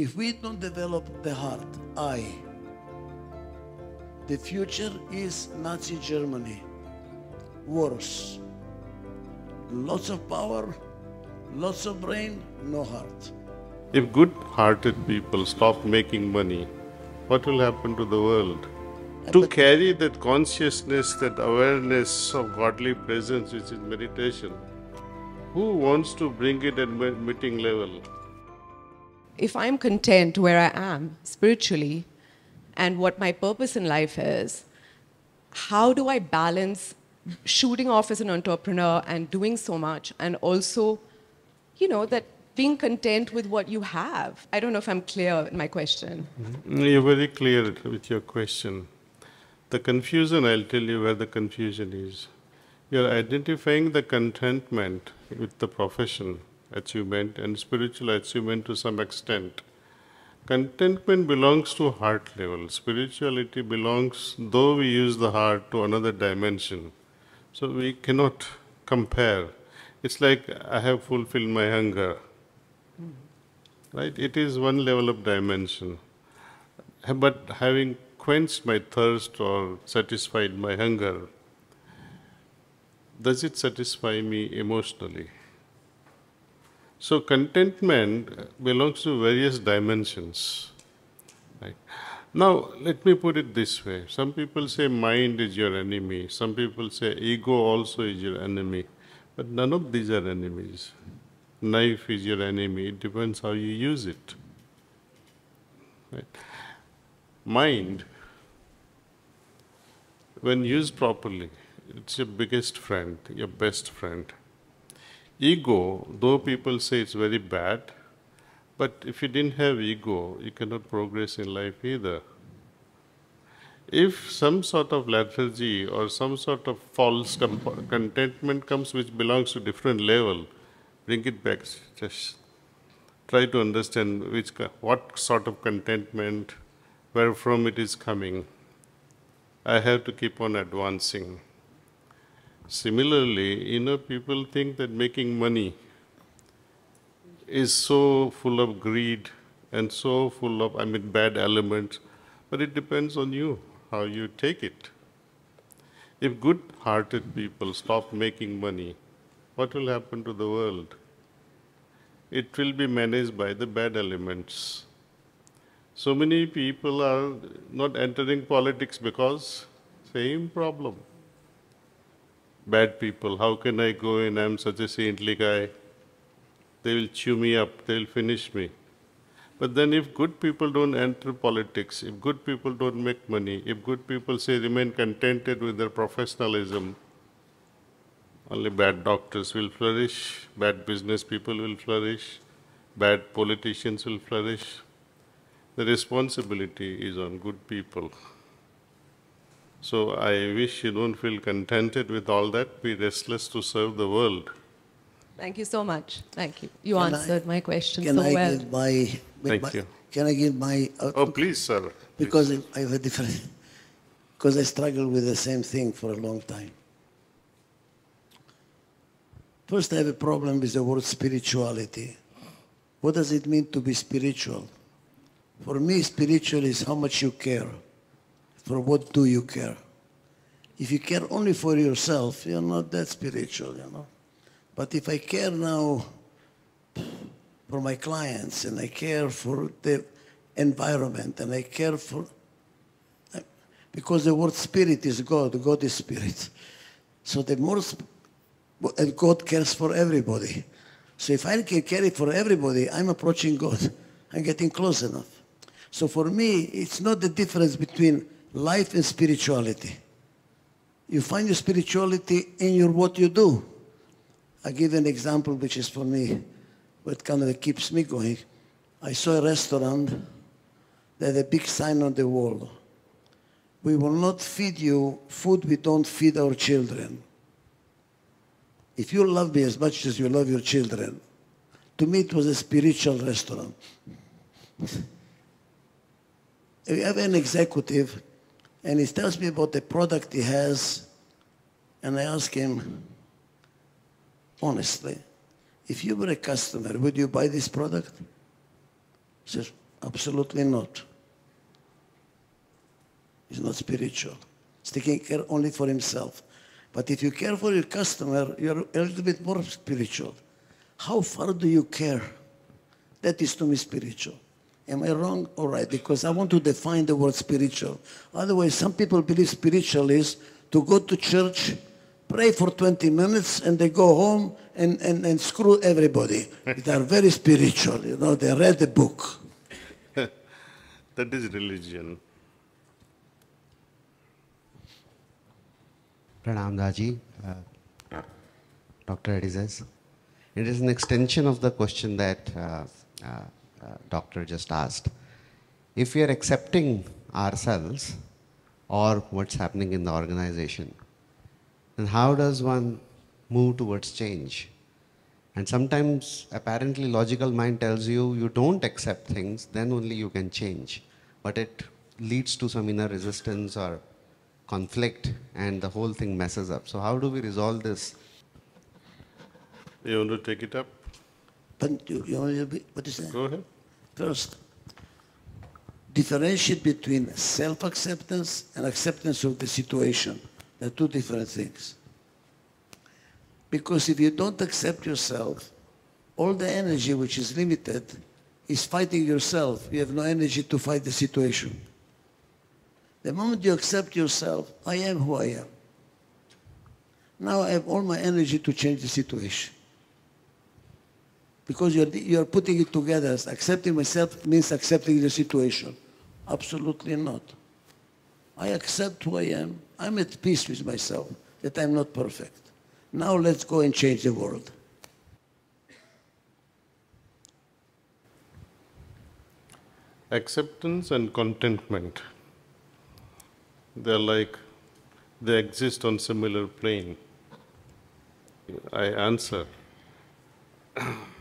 If we don't develop the heart, I, the future is Nazi Germany. Wars. Lots of power, lots of brain, no heart. If good hearted people stop making money, what will happen to the world? To But- carry that consciousness, that awareness of godly presence, which is meditation, who wants to bring it at meeting level? If I'm content where I am spiritually and what my purpose in life is, how do I balance shooting off as an entrepreneur and doing so much and also, you know, that being content with what you have? I don't know if I'm clear in my question. Mm-hmm. You're very clear with your question. The confusion, I'll tell you where the confusion is. You're identifying the contentment with the profession achievement and spiritual achievement to some extent. Contentment belongs to heart level. Spirituality belongs, though we use the heart, to another dimension. So we cannot compare. It's like I have fulfilled my hunger. Right? It is one level of dimension. But having quenched my thirst or satisfied my hunger, does it satisfy me emotionally? So contentment belongs to various dimensions. Right? Now, let me put it this way. Some people say mind is your enemy. Some people say ego also is your enemy. But none of these are enemies. Knife is your enemy. It depends how you use it. Right? Mind, when used properly, it's your biggest friend, your best friend. Ego, though people say it's very bad, but if you didn't have ego, you cannot progress in life either. If some sort of lethargy or some sort of false contentment comes which belongs to different level, bring it back. Just try to understand which what sort of contentment, where from it is coming. I have to keep on advancing. Similarly, you know, people think that making money is so full of greed and so full of, I mean, bad elements, but it depends on you, how you take it. If good hearted people stop making money, what will happen to the world? It will be managed by the bad elements. So many people are not entering politics because same problem. Bad people, how can I go in? I'm such a saintly guy. They will chew me up, they'll finish me. But then, if good people don't enter politics, if good people don't make money, if good people say remain contented with their professionalism, only bad doctors will flourish, bad business people will flourish, bad politicians will flourish. The responsibility is on good people. So I wish you don't feel contented with all that, be restless to serve the world. Thank you so much. Thank you. You Can I- answered my question Can so I well. give my, Thank my- you. Can I give my Oh, please, sir. because I have a different, because I struggled with the same thing for a long time. First, I have a problem with the word spirituality. What does it mean to be spiritual? For me, spiritual is how much you care. For what do you care? If you care only for yourself, you're not that spiritual, you know. But if I care now for my clients and I care for the environment and I care for because the word spirit is God, God is spirit. So the more and God cares for everybody. So if I can care for everybody, I'm approaching God. I'm getting close enough. So for me, it's not the difference between life and spirituality. You find your spirituality in your what you do. I give an example which is for me, what kind of keeps me going. I saw a restaurant that had a big sign on the wall. We will not feed you food we don't feed our children. If you love me as much as you love your children, to me it was a spiritual restaurant. we have an executive and he tells me about the product he has and I ask him, honestly, if you were a customer, would you buy this product? He says, Absolutely not. He's not spiritual. He's taking care only for himself. But if you care for your customer, you're a little bit more spiritual. How far do you care? That is to me spiritual. Am I wrong? All right, because I want to define the word spiritual. Otherwise, some people believe spiritual is to go to church, pray for 20 minutes, and they go home and, and, and screw everybody. they are very spiritual, you know, they read the book. That is religion. Pranam Daaji, uh, Dr. Adizes. It is an extension of the question that uh, uh, Uh, doctor just asked. If we are accepting ourselves or what's happening in the organization, then how does one move towards change? And sometimes apparently logical mind tells you you don't accept things, then only you can change. But it leads to some inner resistance or conflict and the whole thing messes up. So how do we resolve this? You want to take it up? But you, you know, what is that? Go ahead. First, differentiate between self-acceptance and acceptance of the situation. They're two different things. Because if you don't accept yourself, all the energy which is limited is fighting yourself. You have no energy to fight the situation. The moment you accept yourself, I am who I am. Now I have all my energy to change the situation. Because you're, you're putting it together. Accepting myself means accepting the situation. Absolutely not. I accept who I am. I'm at peace with myself, that I'm not perfect. Now let's go and change the world. Acceptance and contentment. They're like they exist on similar plane. I answer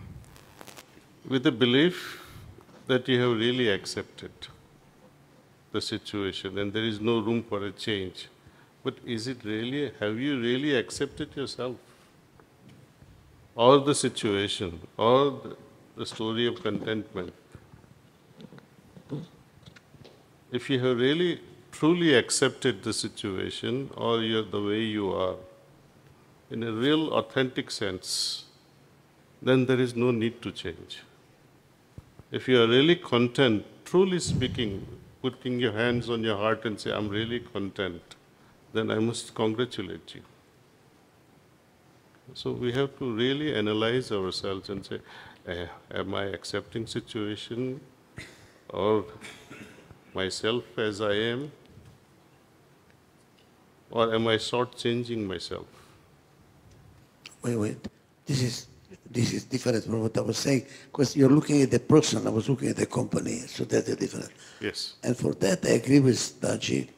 with the belief that you have really accepted the situation and there is no room for a change. But is it really, have you really accepted yourself? Or the situation, or the, story of contentment? If you have really truly accepted the situation or you're the way you are, in a real authentic sense, then there is no need to change. If you are really content, truly speaking, putting your hands on your heart and say, I'm really content, then I must congratulate you. So we have to really analyze ourselves and say, eh, am I accepting situation or myself as I am? Or am I short-changing myself? Wait, wait. This is this is different from what I was saying because you're looking at the person. I was looking at the company, so that's a different. Yes. And for that, I agree with Daaji.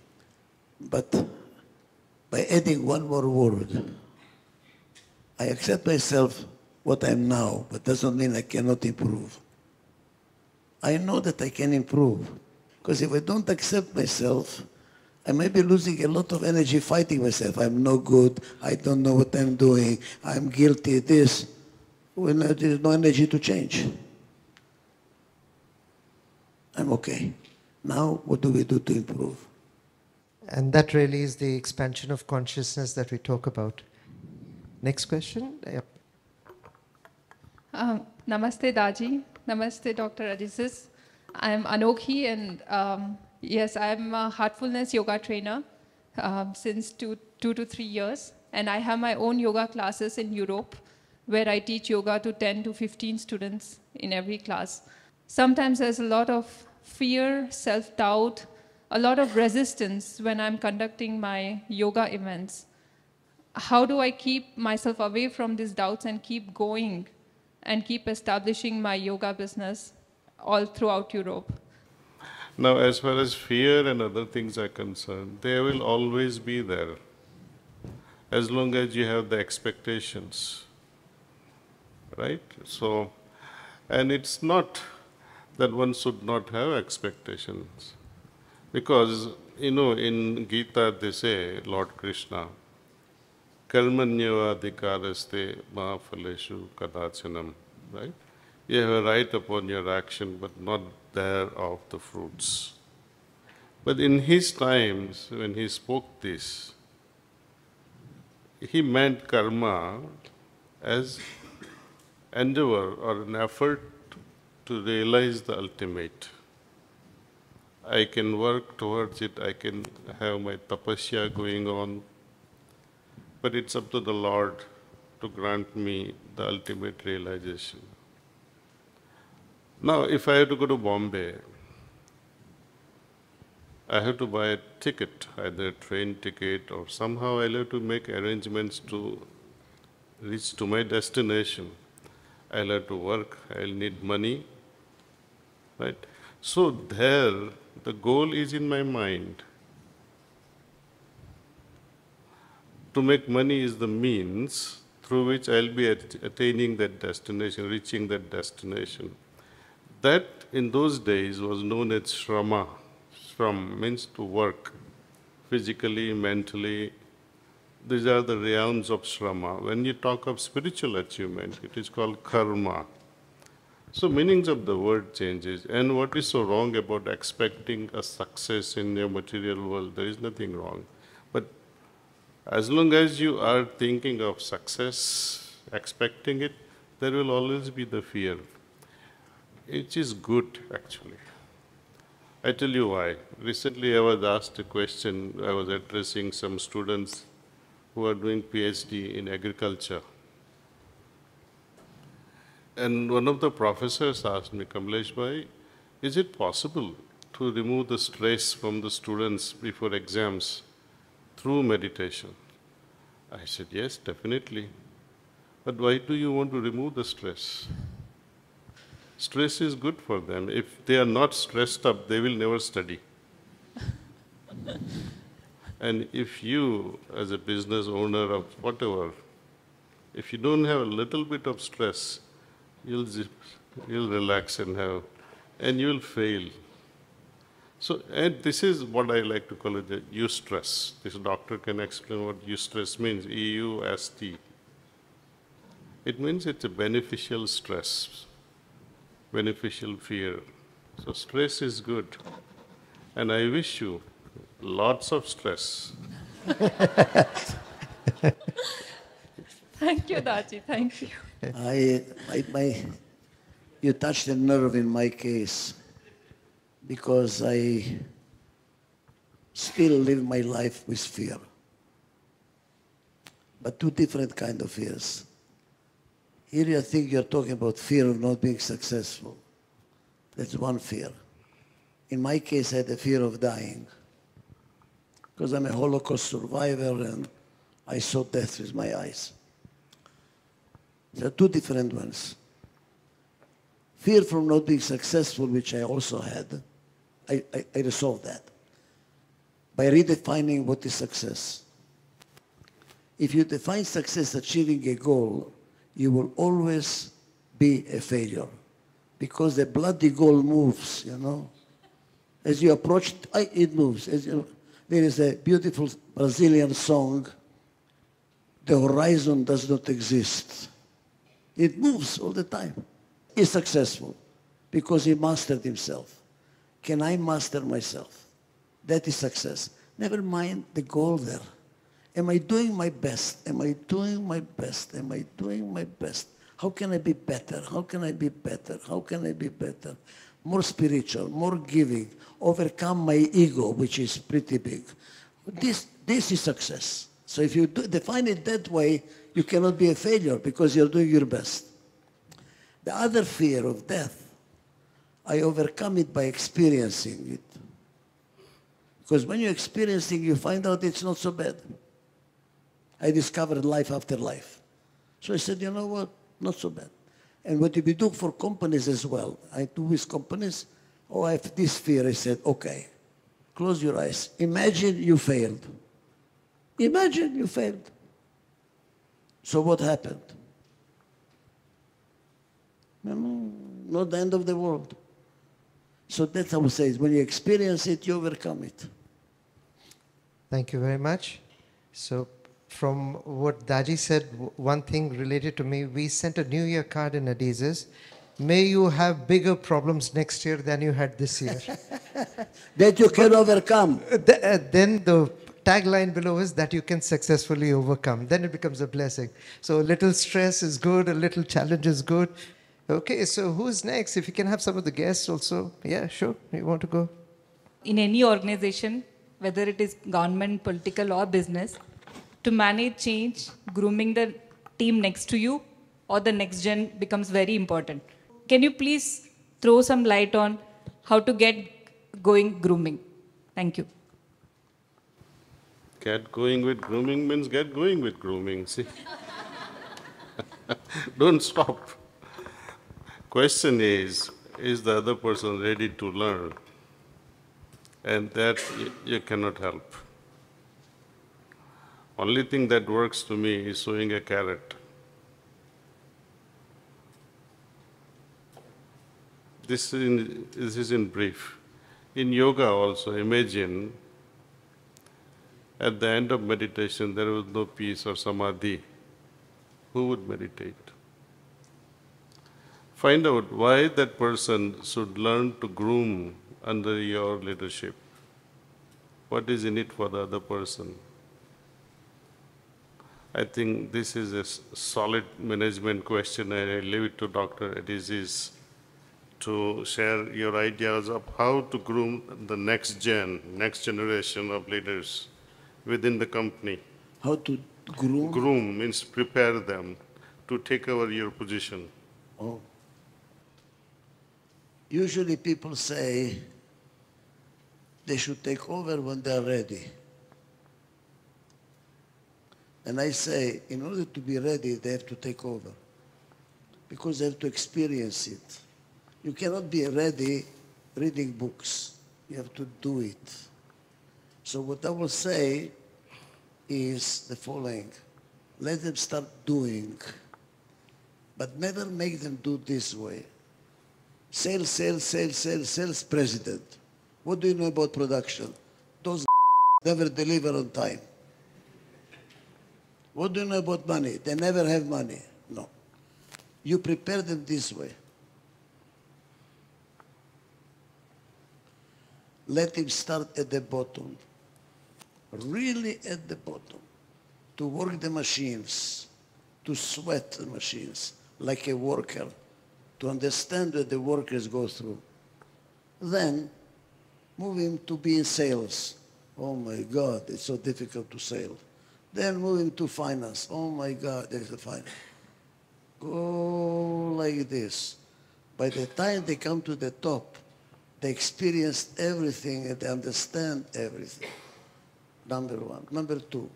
But by adding one more word, I accept myself what I'm now, but doesn't mean I cannot improve. I know that I can improve because if I don't accept myself, I may be losing a lot of energy fighting myself. I'm no good. I don't know what I'm doing. I'm guilty. This. When there's no energy to change. I'm okay. Now, what do we do to improve? And that really is the expansion of consciousness that we talk about. Next question. Yep. Um, namaste, Daaji. Namaste, Dr. Adizes. I'm Anokhi, and um, yes, I'm a heartfulness yoga trainer um, since two, two to three years. And I have my own yoga classes in Europe where I teach yoga to 10 to 15 students in every class. Sometimes there's a lot of fear, self doubt, a lot of resistance when I'm conducting my yoga events. How do I keep myself away from these doubts and keep going and keep establishing my yoga business all throughout Europe? Now, as far as fear and other things are concerned, they will always be there as long as you have the expectations right? So, and it's not that one should not have expectations. Because, you know, in Gita they say, Lord Krishna, karmanyavadhikaraste mahaphaleshu kadachanam, right? You have a right upon your action, but not there of the fruits. But in his times, when he spoke this, he meant karma as endeavor or an effort to realize the ultimate. I can work towards it, I can have my tapasya going on, but it's up to the Lord to grant me the ultimate realization. Now, if I have to go to Bombay, I have to buy a ticket, either a train ticket or somehow I'll have to make arrangements to reach to my destination. I'll have to work, I'll need money, right? So there, the goal is in my mind. To make money is the means through which I'll be at- attaining that destination, reaching that destination. That in those days was known as shrama. Shram means to work physically, mentally. These are the realms of shrama. When you talk of spiritual achievement, it is called karma. So meanings of the word changes. And what is so wrong about expecting a success in your material world? There is nothing wrong. But as long as you are thinking of success, expecting it, there will always be the fear. It is good, actually. I tell you why. Recently, I was asked a question. I was addressing some students who are doing PhD in agriculture. And one of the professors asked me, Kamlesh Bhai, is it possible to remove the stress from the students before exams through meditation? I said, yes, definitely. But why do you want to remove the stress? Stress is good for them. If they are not stressed up, they will never study. and if you, as a business owner of whatever, if you don't have a little bit of stress, you'll, you'll relax and have, and you'll fail. So, and this is what I like to call it the eustress. This doctor can explain what eustress means. E U S T. It means it's a beneficial stress, beneficial fear. So, stress is good. And I wish you lots of stress. Thank you, Daaji. Thank you. I, I, my, you touched a nerve in my case because I still live my life with fear. But two different kind of fears. Here I think you're talking about fear of not being successful. That's one fear. In my case, I had the fear of dying because I'm a Holocaust survivor and I saw death with my eyes. There are two different ones. Fear from not being successful, which I also had, I, I, I resolved that by redefining what is success. If you define success achieving a goal, you will always be a failure because the bloody goal moves, you know. As you approach, I- it moves. As you, there is a beautiful Brazilian song, The Horizon Does Not Exist. It moves all the time. He's successful because he mastered himself. Can I master myself? That is success. Never mind the goal there. Am I doing my best? Am I doing my best? Am I doing my best? How can I be better? How can I be better? How can I be better? More spiritual, more giving, overcome my ego, which is pretty big. This, this is success. So if you do, define it that way, you cannot be a failure because you're doing your best. The other fear of death, I overcome it by experiencing it. Because when you're experiencing, you find out it's not so bad. I discovered life after life. So I said, you know what? Not so bad. And what do we do for companies as well. I do with companies. Oh, I have this fear. I said, okay, close your eyes. Imagine you failed. Imagine you failed. So what happened? No, not the end of the world. So that's how I say. When you experience it, you overcome it. Thank you very much. So, from what Daaji said, one thing related to me, we sent a New Year card in Adizes, may you have bigger problems next year than you had this year. That you can overcome. Uh, th- uh, then the tagline below is that you can successfully overcome. Then it becomes a blessing. So a little stress is good, a little challenge is good. Okay, so who's next? If you can have some of the guests also. Yeah, sure. You want to go? in any organization, whether it is government, political, or business, to manage change, grooming the team next to you or the next gen becomes very important. Can you please throw some light on how to get going grooming? Thank you. Get going with grooming means get going with grooming, see? Don't stop. Question is, is the other person ready to learn? And that y- you cannot help. Only thing that works to me is showing a carrot. This is in, this is in brief. In yoga also, imagine at the end of meditation, there was no peace or samadhi. Who would meditate? Find out why that person should learn to groom under your leadership. What is in it for the other person? I think this is a solid management question, and I leave it to Dr. Adizes to share your ideas of how to groom the next gen, next generation of leaders within the company. How to groom? Groom means prepare them to take over your position. Oh. Usually people say they should take over when they're ready. And I say, in order to be ready, they have to take over. Because they have to experience it. You cannot be ready reading books. You have to do it. So what I will say is the following. Let them start doing but never make them do this way. Sales, sales, sales, sales, sales president. What do you know about production? Those never deliver on time. What do you know about money? They never have money. No. You prepare them this way. Let him start at the bottom. Really at the bottom. To work the machines, to sweat the machines like a worker, to understand what the workers go through. Then move him to be in sales. Oh my God, it's so difficult to sell. Then moving to finance. Oh my God, there's the finance. Go like this. By the time they come to the top, they experienced everything and they understand everything. Number one. Number two,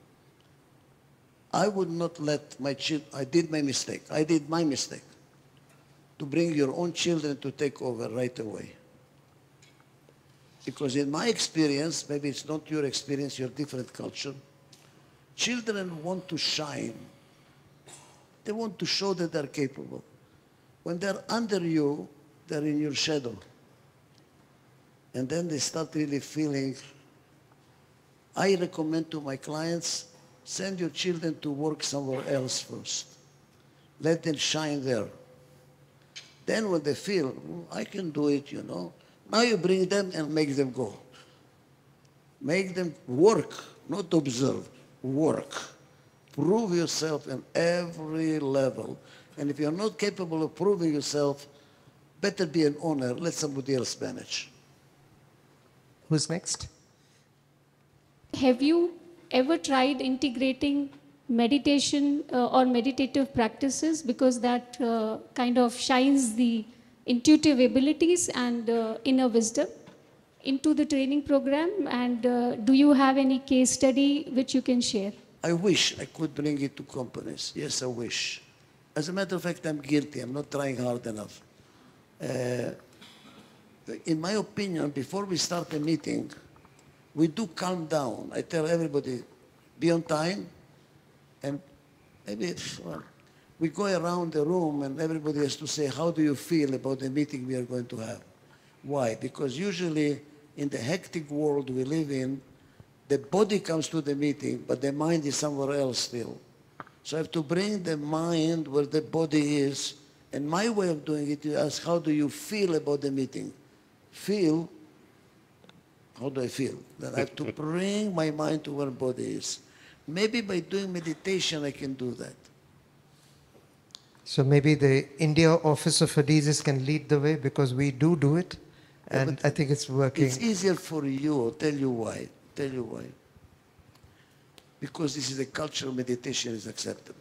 I would not let my children, I did my mistake. I did my mistake. To bring your own children to take over right away. Because in my experience, maybe it's not your experience, your different culture, children want to shine. They want to show that they're capable. When they're under you, they're in your shadow. And then they start really feeling, I recommend to my clients, send your children to work somewhere else first. Let them shine there. Then when they feel, "Mm, I can do it, you know, now you bring them and make them go. Make them work, not observe, work. Prove yourself in every level. And if you're not capable of proving yourself, better be an owner, let somebody else manage. Who's next? Have you ever tried integrating meditation uh, or meditative practices because that uh, kind of shines the intuitive abilities and uh, inner wisdom into the training program? And uh, do you have any case study which you can share? I wish I could bring it to companies. Yes, I wish. As a matter of fact, I'm guilty. I'm not trying hard enough. Uh, in my opinion, before we start a meeting, we do calm down. I tell everybody, be on time, and maybe well, we go around the room and everybody has to say, how do you feel about the meeting we are going to have? Why? Because usually in the hectic world we live in, the body comes to the meeting, but the mind is somewhere else still. So I have to bring the mind where the body is And my way of doing it is ask, how do you feel about the meeting? Feel, how do I feel? Then I have to bring my mind to where body is. Maybe by doing meditation, I can do that. So maybe the India Office of Adizes can lead the way because we do do it, Yeah, and but I think it's working. It's easier for you. I'll tell you why. Tell you why. Because this is a cultural meditation is acceptable.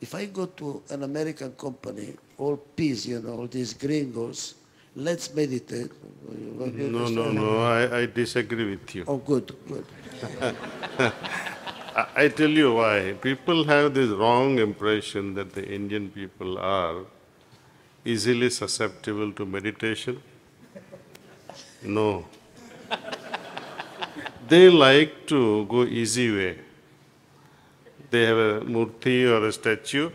If I go to an American company, all peace, you know, all these gringos, let's meditate. No, no, no, I, I disagree with you. Oh, good, good. I, I tell you why. People have this wrong impression that the Indian people are easily susceptible to meditation. No. They like to go easy way. They have a murti or a statue,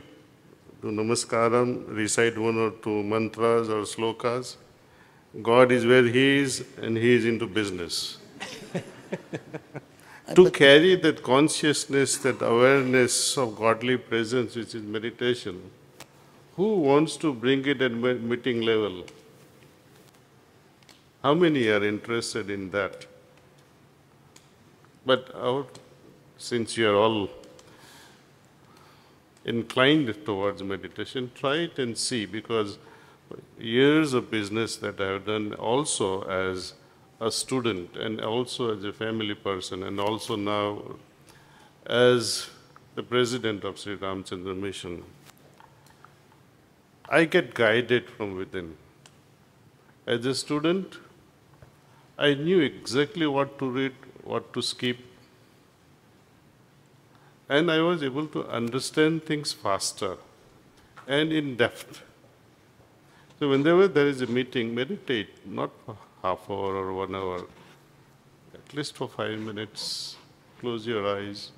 do namaskaram, recite one or two mantras or slokas. God is where He is, and He is into business. to carry that consciousness, that awareness of godly presence, which is meditation, who wants to bring it at meeting level? How many are interested in that? But since you are all inclined towards meditation, try it and see because years of business that I have done also as a student and also as a family person and also now as the president of Sri Ramchandra Mission, I get guided from within. As a student, I knew exactly what to read, what to skip, and I was able to understand things faster and in depth. So whenever there is a meeting, meditate, not for half hour or one hour, at least for five minutes. Close your eyes.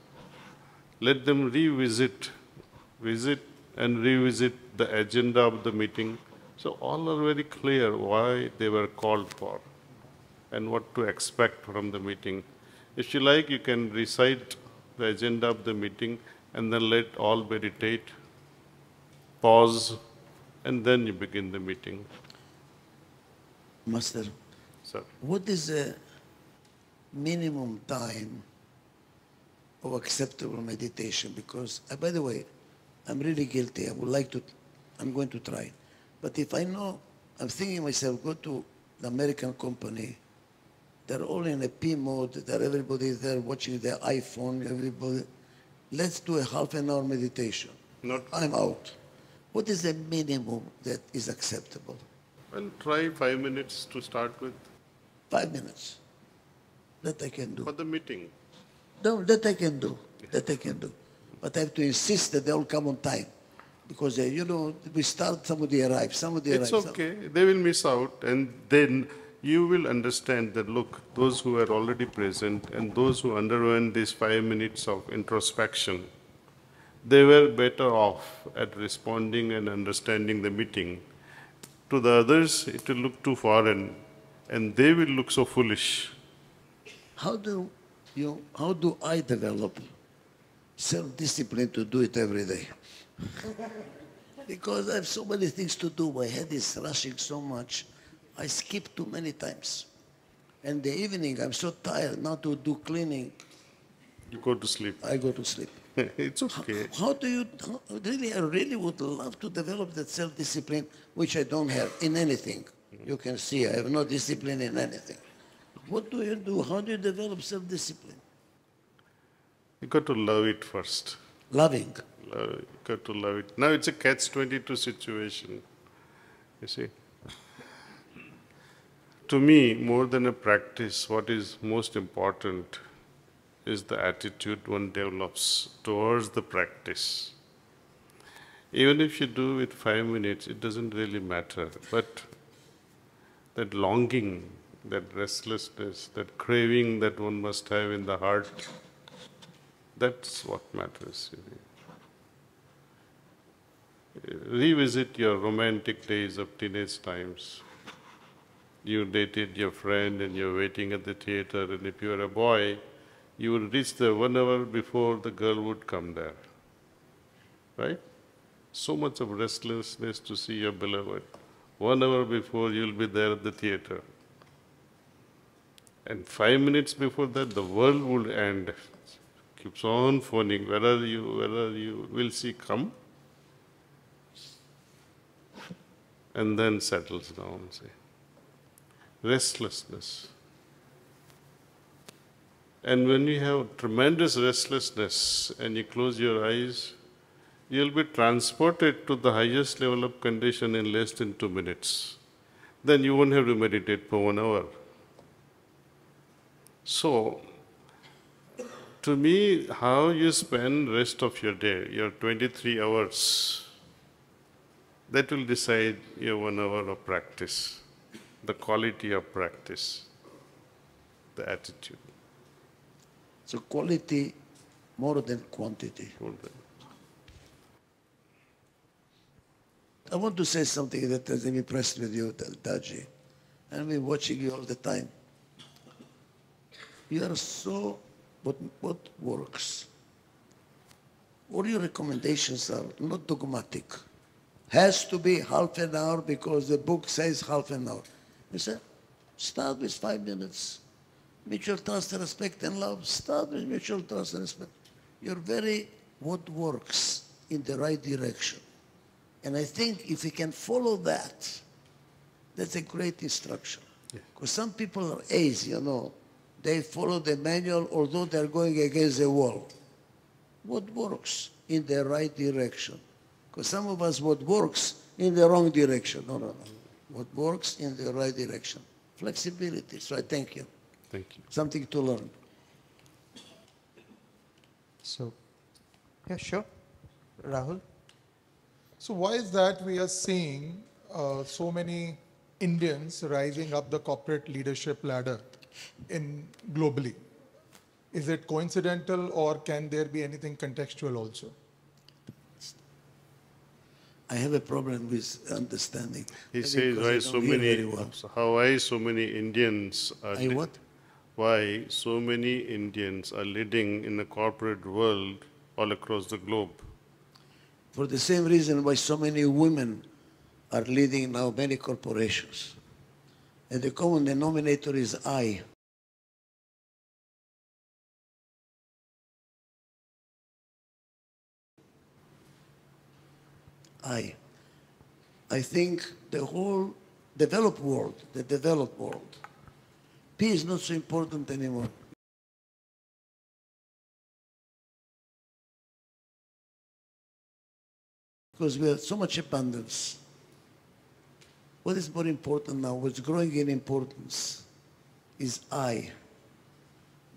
Let them revisit, visit and revisit the agenda of the meeting. So all are very clear why they were called for and what to expect from the meeting. If you like, you can recite the agenda of the meeting and then let all meditate, pause, and then you begin the meeting. Master, Sir. what is the minimum time of acceptable meditation? Because, uh, by the way, I'm really guilty. I would like to, I'm going to try. But if I know, I'm thinking myself, go to the American company, they're all in a P mode, that everybody is there watching their iPhone, everybody. Let's do a half an hour meditation. Not, I'm out. What is the minimum that is acceptable? well, try five minutes to start with Five minutes. That I can do. for the meeting. No, that I can do. That I can do. But I have to insist that they all come on time. Because, uh, you know, we start, somebody arrives, somebody It's arrives. It's okay, they will miss out, and then you will understand that, look, those who are already present and those who underwent these five minutes of introspection, they were better off at responding and understanding the meeting. To the others, it will look too foreign, and they will look so foolish. How do you, how do I develop self-discipline to do it every day? because I have so many things to do. My head is rushing so much. I skip too many times. And the evening, I'm so tired now to do cleaning. You go to sleep. I go to sleep. It's okay. How do you, how, really, I really would love to develop that self-discipline, which I don't have in anything. You can see I have no discipline in anything. What do you do? How do you develop self-discipline? You got to love it first. Loving. Love, you got to love it. Now it's a catch-22 situation, you see. To me, more than a practice, what is most important is the attitude one develops towards the practice. Even if you do it five minutes, it doesn't really matter. But that longing, that restlessness, that craving that one must have in the heart, that's what matters. Revisit your romantic days of teenage times. You dated your friend and you're waiting at the theater, and if you were a boy, you would reach there one hour before the girl would come there. Right? So much of restlessness to see your beloved. One hour before, you'll be there at the theater. And five minutes before that, the world will end. Keeps on phoning. Where are you? Where are you? Will she come? And then settles down, say. Restlessness. And when you have tremendous restlessness and you close your eyes, you'll be transported to the highest level of condition in less than two minutes. Then you won't have to meditate for one hour. So, to me, how you spend rest of your day, your 23 hours, that will decide your one hour of practice, the quality of practice, the attitude. So quality more than quantity. I want to say something that has impressed with you, Daaji. I've been watching you all the time. You are so, what, what works? All your recommendations are not dogmatic. Has to be half an hour because the book says half an hour. You said, start with five minutes. Mutual trust, respect, and love. Start with mutual trust and respect. You're very what works in the right direction. And I think if we can follow that, that's a great instruction. Because some people are A's, you know. They follow the manual although they're going against the wall. What works in the right direction? Because some of us, what works in the wrong direction. No, no, no. What works in the right direction. Flexibility. So I thank you. Thank you. Something to learn. So, yeah, sure. Rahul? So why is that we are seeing uh, so many Indians rising up the corporate leadership ladder in globally? Is it coincidental or can there be anything contextual also? I have a problem with understanding. He says why so many, well. how why so many Indians are I what? why so many Indians are leading in the corporate world all across the globe. For the same reason why so many women are leading now many corporations. And the common denominator is I. I. I think the whole developed world, the developed world, P is not so important anymore. Because we have so much abundance. What is more important now, what's growing in importance, is I.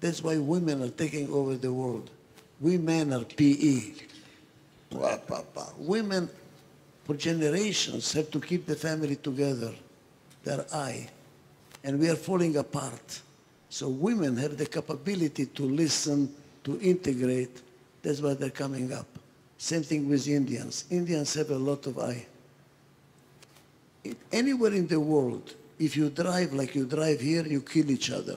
That's why women are taking over the world. We men are PE. Women for generations have to keep the family together. their I. And we are falling apart. So women have the capability to listen, to integrate. That's why they're coming up. Same thing with Indians. Indians have a lot of I. Anywhere in the world, if you drive like you drive here, you kill each other.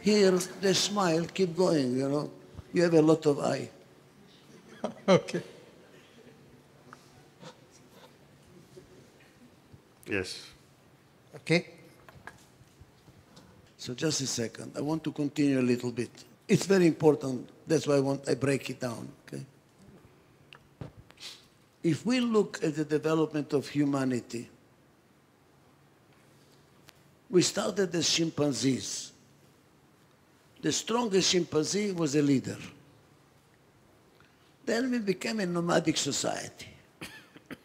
Here, they smile, keep going, you know. You have a lot of I. Okay. Yes. Okay. So just a second. I want to continue a little bit. It's very important. That's why I want I break it down. Okay. If we look at the development of humanity, we started as chimpanzees. The strongest chimpanzee was a leader. Then we became a nomadic society.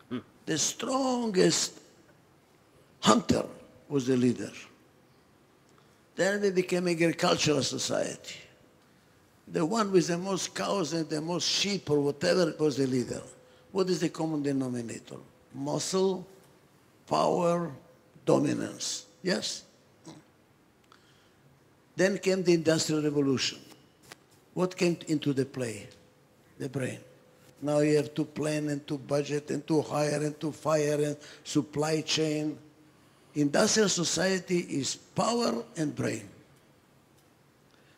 the strongest hunter was the leader. Then we became agricultural society. The one with the most cows and the most sheep or whatever was the leader. What is the common denominator? Muscle, power, dominance. Yes? Then came the Industrial Revolution. What came into the play? The brain. Now you have to plan and to budget and to hire and to fire and supply chain. Industrial society is power and brain.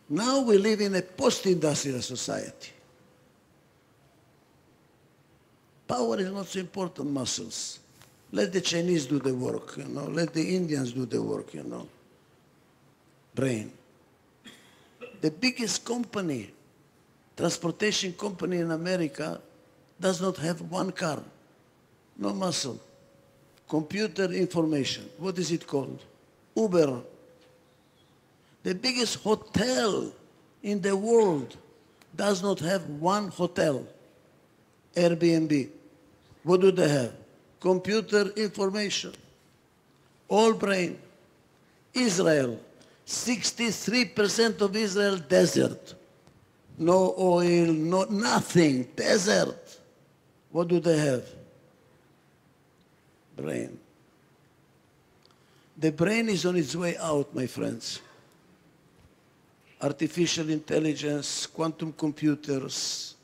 Now we live in a post-industrial society. Power is not so important, muscles. Let the Chinese do the work, you know. Let the Indians do the work, you know. Brain. The biggest company, transportation company in America, does not have one car, no muscle. Computer information. What is it called? Uber. The biggest hotel in the world does not have one hotel. Airbnb. What do they have? Computer information. All brain. Israel. 63% of Israel desert. No oil, no nothing. Desert. What do they have? Brain. The brain is on its way out, my friends. Artificial intelligence, quantum computers.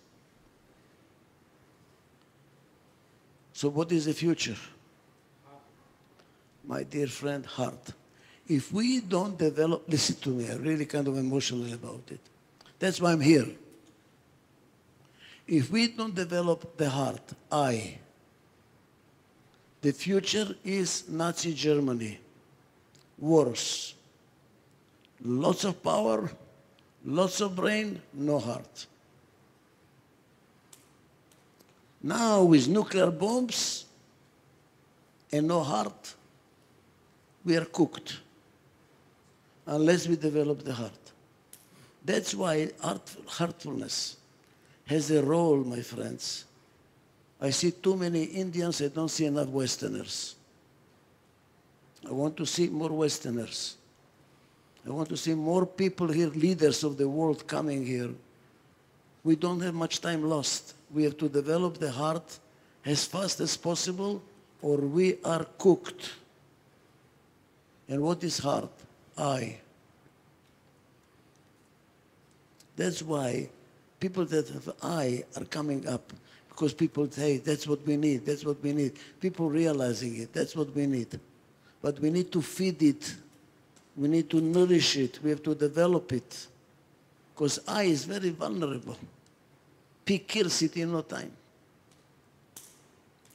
So what is the future? My dear friend, heart. If we don't develop, listen to me, I'm really kind of emotional about it. That's why I'm here. If we don't develop the heart, I, the future is Nazi Germany. Worse. Lots of power, lots of brain, no heart. Now, with nuclear bombs and no heart, we are cooked unless we develop the heart. That's why heartfulness has a role, my friends. I see too many Indians, I don't see enough Westerners. I want to see more Westerners. I want to see more people here, leaders of the world coming here. We don't have much time lost. We have to develop the heart as fast as possible or we are cooked. And what is heart? I. That's why people that have I are coming up because people say that's what we need, that's what we need. People realizing it, that's what we need. But we need to feed it. We need to nourish it. We have to develop it. Because I is very vulnerable. P kills it in no time.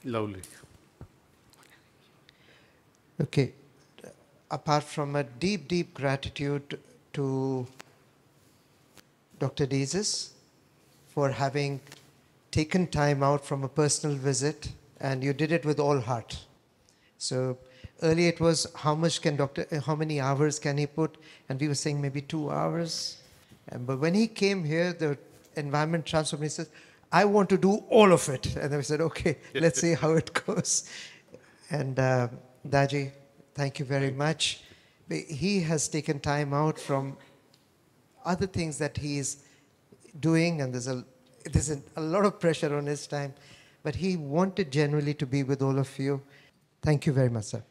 Lovely. Okay. Apart from a deep, deep gratitude to Dr. Adizes for having taken time out from a personal visit, and you did it with all heart. So earlier it was how much can doctor, uh, how many hours can he put, and we were saying maybe two hours. And, but when he came here, the environment transformation says, I want to do all of it. And then we said, okay, let's see how it goes. And uh, Daaji, thank you very much. He has taken time out from other things that he is doing, and there's a there's a, lot of pressure on his time, but he wanted generally to be with all of you. Thank you very much, sir.